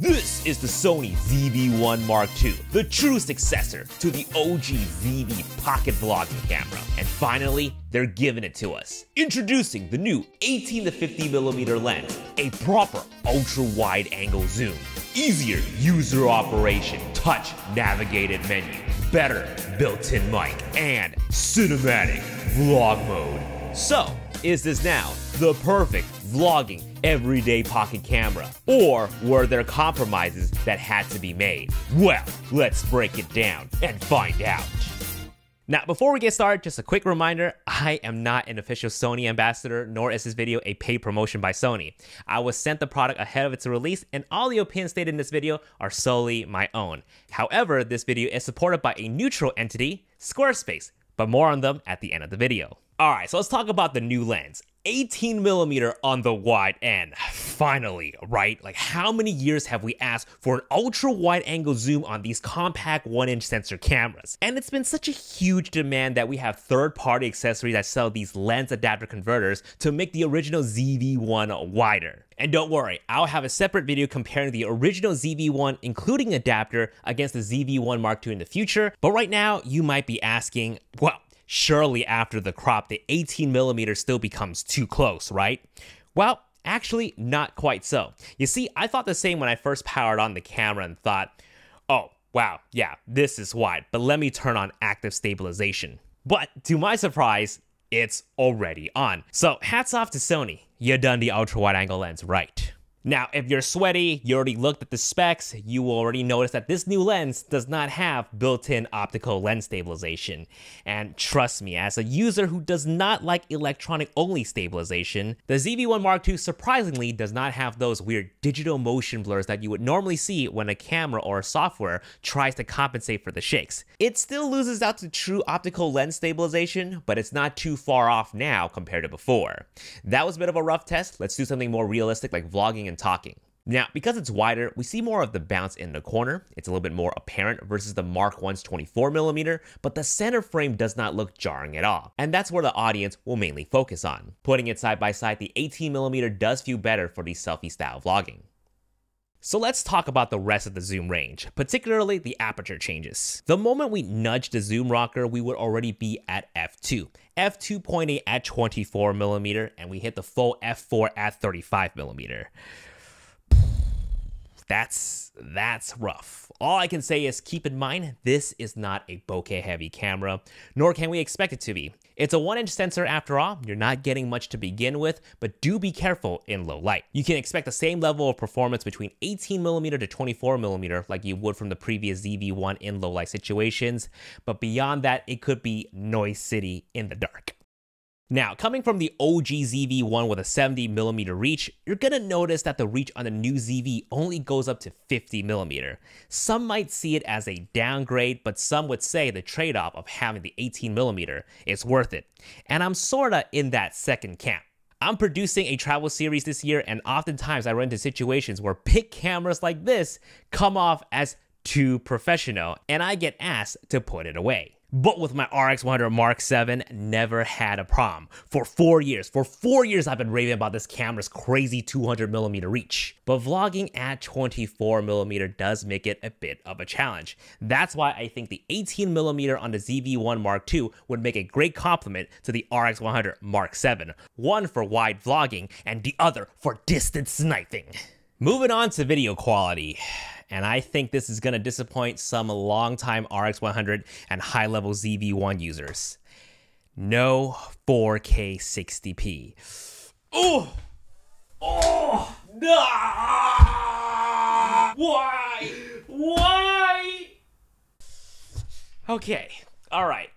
This is the Sony ZV-1 Mark II, the true successor to the OG ZV pocket vlogging camera. And finally, they're giving it to us. Introducing the new 18 to 50 millimeter lens, a proper ultra wide angle zoom, easier user operation, touch navigated menu, better built-in mic, and cinematic vlog mode. So, is this now the perfect vlogging everyday pocket camera? Or were there compromises that had to be made? Well, let's break it down and find out. Now, before we get started, just a quick reminder I am not an official Sony ambassador, nor is this video a paid promotion by Sony. I was sent the product ahead of its release, and all the opinions stated in this video are solely my own. However, this video is supported by a neutral entity, Squarespace, but more on them at the end of the video. Alright, so let's talk about the new lens. 18 millimeter on the wide end. Finally, right? Like, how many years have we asked for an ultra wide angle zoom on these compact 1 inch sensor cameras? And it's been such a huge demand that we have third party accessories that sell these lens adapter converters to make the original ZV1 wider. And don't worry, I'll have a separate video comparing the original ZV1, including adapter, against the ZV1 Mark II in the future. But right now, you might be asking, well, surely after the crop, the 18 millimeter still becomes too close, right? Well, actually, not quite so. You see, I thought the same when I first powered on the camera and thought, oh, wow, yeah, this is wide, but let me turn on active stabilization. But to my surprise, it's already on. So hats off to Sony, you done the ultra wide angle lens right. Now, if you're sweaty, you already looked at the specs, you will already notice that this new lens does not have built-in optical lens stabilization. And trust me, as a user who does not like electronic-only stabilization, the ZV-1 Mark II surprisingly does not have those weird digital motion blurs that you would normally see when a camera or software tries to compensate for the shakes. It still loses out to true optical lens stabilization, but it's not too far off now compared to before. That was a bit of a rough test, let's do something more realistic like vlogging and talking. Now, because it's wider, we see more of the bounce in the corner. It's a little bit more apparent versus the Mark 1's 24mm, but the center frame does not look jarring at all. And that's where the audience will mainly focus on. Putting it side by side, the 18mm does feel better for the selfie style vlogging. So let's talk about the rest of the zoom range, particularly the aperture changes. The moment we nudge the zoom rocker, we would already be at f2. f2.8 at 24 millimeter, and we hit the full f4 at 35mm that's that's rough. All I can say is keep in mind this is not a bokeh heavy camera, nor can we expect it to be. It's a 1 inch sensor after all, you're not getting much to begin with, but do be careful in low light. You can expect the same level of performance between 18mm to 24mm like you would from the previous ZV-1 in low light situations, but beyond that it could be noise city in the dark. Now, coming from the OG ZV-1 with a 70mm reach, you're gonna notice that the reach on the new ZV only goes up to 50mm. Some might see it as a downgrade, but some would say the trade-off of having the 18mm is worth it. And I'm sorta in that second camp. I'm producing a travel series this year, and oftentimes I run into situations where big cameras like this come off as too professional, and I get asked to put it away. But with my RX 100 Mark 7, never had a problem. For four years, for four years I've been raving about this camera's crazy 200mm reach. But vlogging at 24mm does make it a bit of a challenge. That's why I think the 18mm on the ZV-1 Mark II would make a great complement to the RX 100 Mark 7. One for wide vlogging, and the other for distance sniping. Moving on to video quality and I think this is going to disappoint some longtime RX 100 and high level ZV1 users. No 4K 60p. Oh! Oh! No! Why? Why? Okay, alright.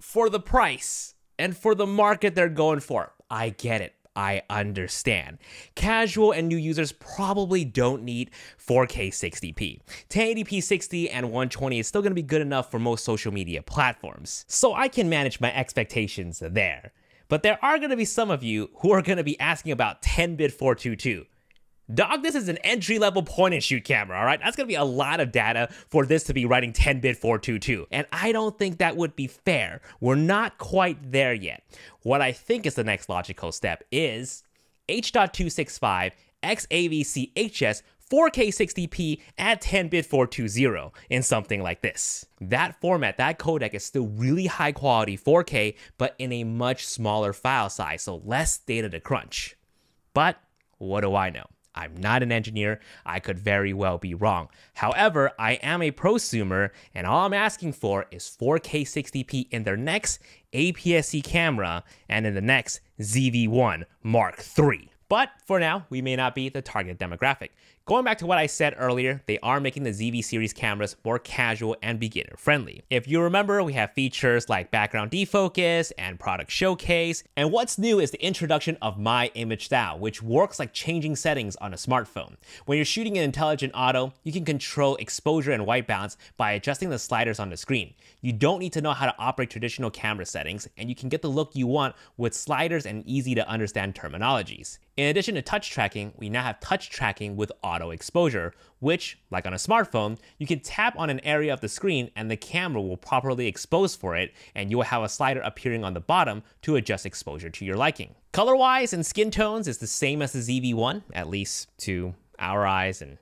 For the price and for the market they're going for, I get it. I understand. Casual and new users probably don't need 4K 60p. 1080p 60 and 120 is still going to be good enough for most social media platforms, so I can manage my expectations there. But there are going to be some of you who are going to be asking about 10-bit 422. Dog, this is an entry level point and shoot camera, all right? That's gonna be a lot of data for this to be writing 10 bit 422. And I don't think that would be fair. We're not quite there yet. What I think is the next logical step is H.265 XAVC HS 4K 60p at 10-bit 420 in something like this. That format, that codec is still really high quality 4K, but in a much smaller file size, so less data to crunch. But what do I know? I'm not an engineer. I could very well be wrong. However, I am a prosumer, and all I'm asking for is 4K 60p in their next APS-C camera and in the next ZV-1 Mark III. But for now, we may not be the target demographic. Going back to what I said earlier, they are making the ZV series cameras more casual and beginner friendly. If you remember, we have features like background defocus and product showcase, and what's new is the introduction of My Image Style, which works like changing settings on a smartphone. When you're shooting in intelligent auto, you can control exposure and white balance by adjusting the sliders on the screen. You don't need to know how to operate traditional camera settings, and you can get the look you want with sliders and easy to understand terminologies. In addition to touch tracking, we now have touch tracking with auto exposure, which, like on a smartphone, you can tap on an area of the screen and the camera will properly expose for it, and you will have a slider appearing on the bottom to adjust exposure to your liking. Color-wise and skin tones is the same as the ZV-1, at least to our eyes and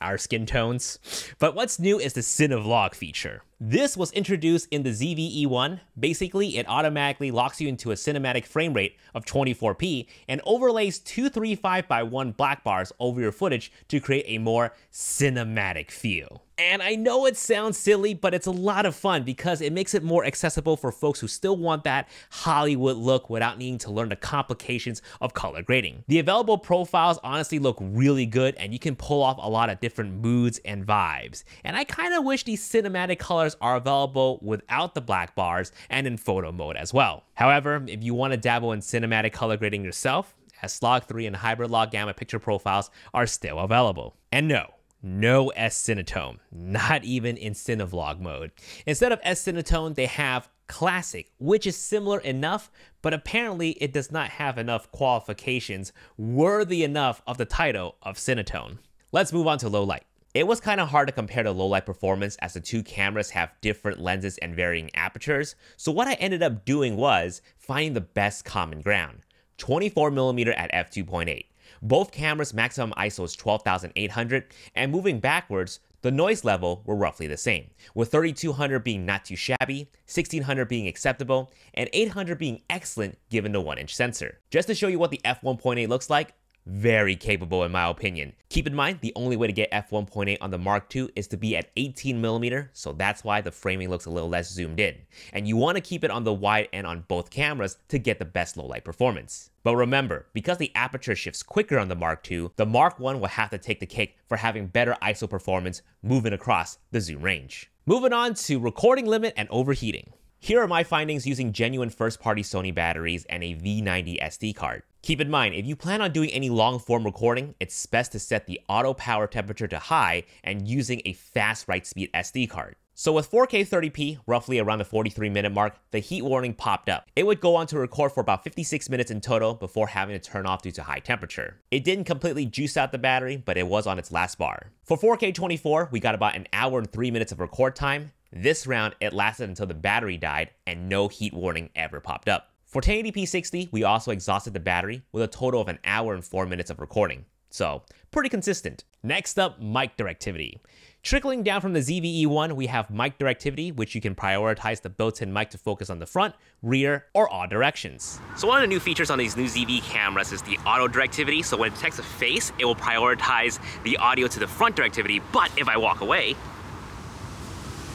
our skin tones. But what's new is the Cinevlog feature. This was introduced in the ZV-E1. Basically, it automatically locks you into a cinematic frame rate of 24p and overlays 235 by 1 black bars over your footage to create a more cinematic feel. And I know it sounds silly, but it's a lot of fun because it makes it more accessible for folks who still want that Hollywood look without needing to learn the complications of color grading. The available profiles honestly look really good and you can pull off a lot of different moods and vibes. And I kind of wish these cinematic colors are available without the black bars and in photo mode as well. However, if you want to dabble in cinematic color grading yourself, S-Log3 and Hybrid Log Gamma picture profiles are still available. And no, no S-Cinetone, not even in Cinevlog mode. Instead of S-Cinetone, they have Classic, which is similar enough, but apparently it does not have enough qualifications worthy enough of the title of Cinetone. Let's move on to low light. It was kind of hard to compare the low light performance as the two cameras have different lenses and varying apertures, so what I ended up doing was finding the best common ground. 24mm at f2.8. Both cameras' maximum ISO is 12,800, and moving backwards, the noise level were roughly the same, with 3200 being not too shabby, 1600 being acceptable, and 800 being excellent given the 1-inch sensor. Just to show you what the f1.8 looks like, very capable in my opinion. Keep in mind, the only way to get f1.8 on the Mark II is to be at 18 millimeter, so that's why the framing looks a little less zoomed in. And you want to keep it on the wide end on both cameras to get the best low light performance. But remember, because the aperture shifts quicker on the Mark II, the Mark I will have to take the cake for having better ISO performance moving across the zoom range. Moving on to recording limit and overheating. Here are my findings using genuine first-party Sony batteries and a V90 SD card. Keep in mind, if you plan on doing any long form recording, it's best to set the auto power temperature to high and using a fast write speed SD card. So with 4K 30p, roughly around the 43 minute mark, the heat warning popped up. It would go on to record for about 56 minutes in total before having to turn off due to high temperature. It didn't completely juice out the battery, but it was on its last bar. For 4K 24, we got about an hour and 3 minutes of record time. This round, it lasted until the battery died and no heat warning ever popped up. For 1080p 60, we also exhausted the battery with a total of an hour and 4 minutes of recording. So, pretty consistent. Next up, mic directivity. Trickling down from the ZV-E1, we have mic directivity, which you can prioritize the built-in mic to focus on the front, rear, or all directions. So one of the new features on these new ZV cameras is the auto directivity. So when it detects a face, it will prioritize the audio to the front directivity, but if I walk away,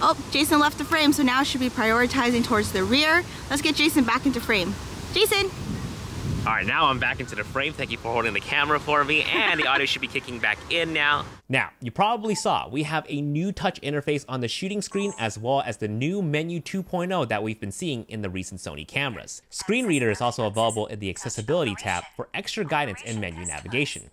Oh, Jason left the frame, so now should be prioritizing towards the rear. Let's get Jason back into frame. Jason! All right, now I'm back into the frame. Thank you for holding the camera for me, and the audio should be kicking back in now. Now, you probably saw we have a new touch interface on the shooting screen as well as the new Menu 2.0 that we've been seeing in the recent Sony cameras. Screen Reader is also available in the Accessibility tab for extra guidance in menu navigation.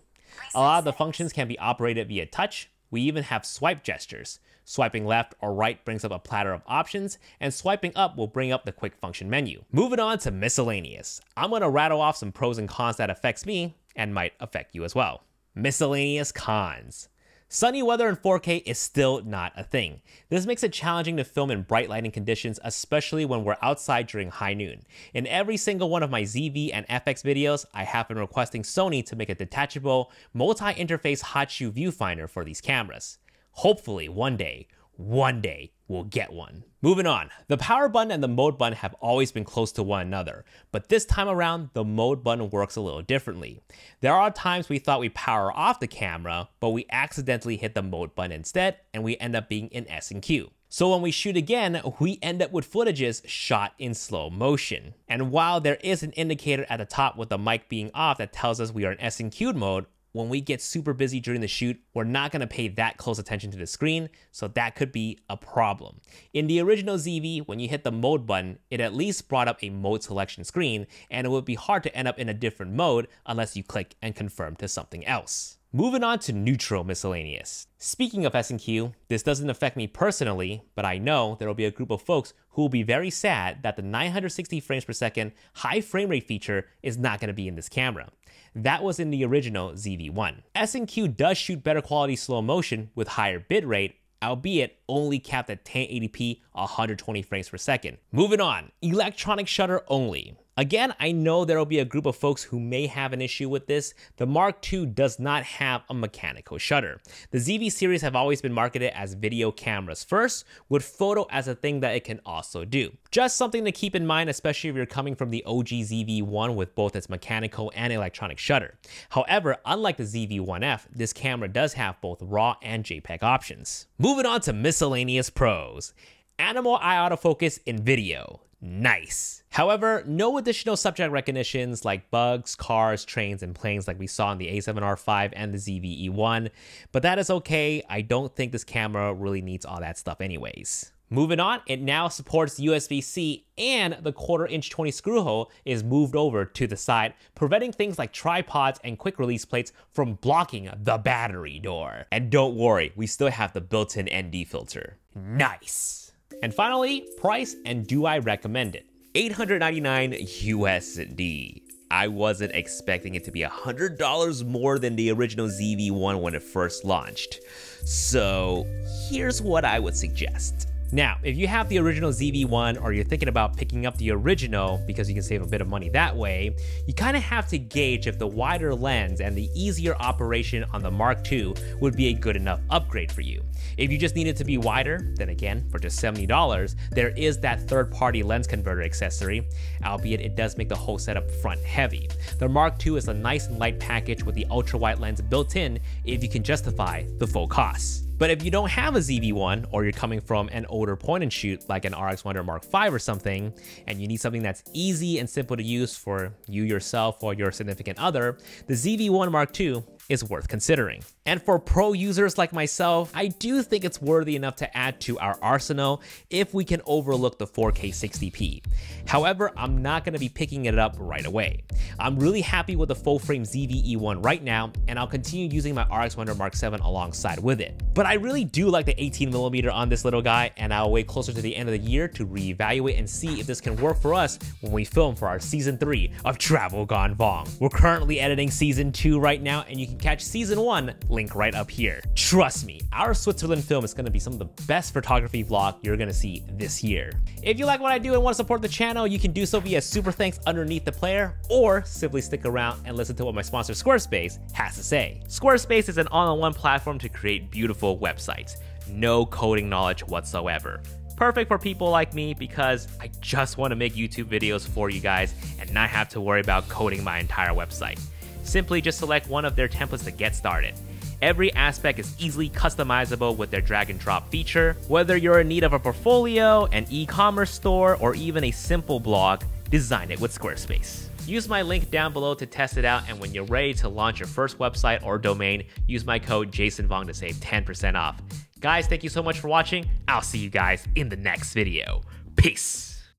A lot of the functions can be operated via touch. We even have swipe gestures. Swiping left or right brings up a platter of options, and swiping up will bring up the quick function menu. Moving on to miscellaneous. I'm gonna rattle off some pros and cons that affects me and might affect you as well. Miscellaneous cons. Sunny weather in 4K is still not a thing. This makes it challenging to film in bright lighting conditions, especially when we're outside during high noon. In every single one of my ZV and FX videos, I have been requesting Sony to make a detachable, multi-interface hot shoe viewfinder for these cameras. Hopefully, one day, one day, we'll get one. Moving on, the power button and the mode button have always been close to one another, but this time around, the mode button works a little differently. There are times we thought we power off the camera, but we accidentally hit the mode button instead, and we end up being in S&Q. So when we shoot again, we end up with footages shot in slow motion. And while there is an indicator at the top with the mic being off that tells us we are in S&Q mode, when we get super busy during the shoot, we're not going to pay that close attention to the screen, so that could be a problem. In the original ZV, when you hit the mode button, it at least brought up a mode selection screen, and it would be hard to end up in a different mode unless you click and confirm to something else. Moving on to neutral miscellaneous. Speaking of S&Q, this doesn't affect me personally, but I know there will be a group of folks who will be very sad that the 960 frames per second high frame rate feature is not going to be in this camera. That was in the original ZV-1. S&Q does shoot better quality slow motion with higher bitrate, albeit only capped at 1080p 120 frames per second. Moving on, electronic shutter only. Again, I know there will be a group of folks who may have an issue with this. The Mark II does not have a mechanical shutter. The ZV series have always been marketed as video cameras first, with photo as a thing that it can also do. Just something to keep in mind, especially if you're coming from the OG ZV-1 with both its mechanical and electronic shutter. However, unlike the ZV-1F, this camera does have both RAW and JPEG options. Moving on to miscellaneous pros. Animal eye autofocus in video. Nice. However, no additional subject recognitions like bugs, cars, trains, and planes like we saw in the A7R5 and the ZV-E1, but that is okay. I don't think this camera really needs all that stuff anyways. Moving on, it now supports USB-C and the quarter inch 20 screw hole is moved over to the side, preventing things like tripods and quick release plates from blocking the battery door. And don't worry, we still have the built-in ND filter. Nice. And finally, price and do I recommend it? 899 USD. I wasn't expecting it to be $100 more than the original ZV-1 when it first launched. So here's what I would suggest. Now, if you have the original ZV-1 or you're thinking about picking up the original because you can save a bit of money that way, you kind of have to gauge if the wider lens and the easier operation on the Mark II would be a good enough upgrade for you. If you just need it to be wider, then again, for just $70, there is that third-party lens converter accessory, albeit it does make the whole setup front heavy. The Mark II is a nice and light package with the ultra-wide lens built in if you can justify the full cost. But if you don't have a ZV-1 or you're coming from an older point and shoot like an RX 100 Mark V or something, and you need something that's easy and simple to use for you yourself or your significant other, the ZV-1 Mark II is worth considering. And for pro users like myself, I do think it's worthy enough to add to our arsenal if we can overlook the 4K 60p. However, I'm not going to be picking it up right away. I'm really happy with the full frame ZV-E1 right now, and I'll continue using my RX 100 Mark 7 alongside with it. But I really do like the 18mm on this little guy, and I'll wait closer to the end of the year to reevaluate and see if this can work for us when we film for our season 3 of Travel Gone Vong. We're currently editing season 2 right now, and you can catch season 1 link right up here. Trust me, our Switzerland film is to be some of the best photography vlog you're to see this year. If you like what I do and want to support the channel, you can do so via super thanks underneath the player, or simply stick around and listen to what my sponsor Squarespace has to say. Squarespace is an all-in-one platform to create beautiful websites. No coding knowledge whatsoever perfect for people like me because I just want to make YouTube videos for you guys and not have to worry about coding my entire website. Simply just select one of their templates to get started. Every aspect is easily customizable with their drag and drop feature. Whether you're in need of a portfolio, an e-commerce store, or even a simple blog, design it with Squarespace. Use my link down below to test it out, and when you're ready to launch your first website or domain, use my code JasonVong to save 10% off. Guys, thank you so much for watching. I'll see you guys in the next video. Peace.